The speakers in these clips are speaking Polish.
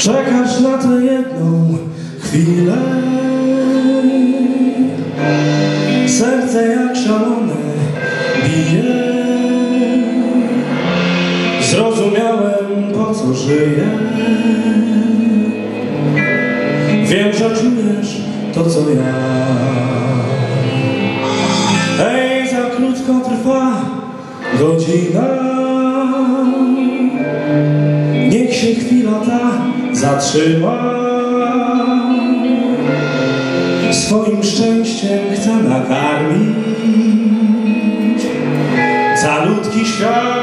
Czekasz na tę jedną chwilę. Serce jak szalone bije. Zrozumiałem po co żyję. Wiem, że czujesz to co ja. Ej, za krótko trwa godzina. Niech się chwila ta zatrzyma Swoim szczęściem chcę nakarmić Calutki świat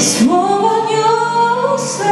письмо несечи.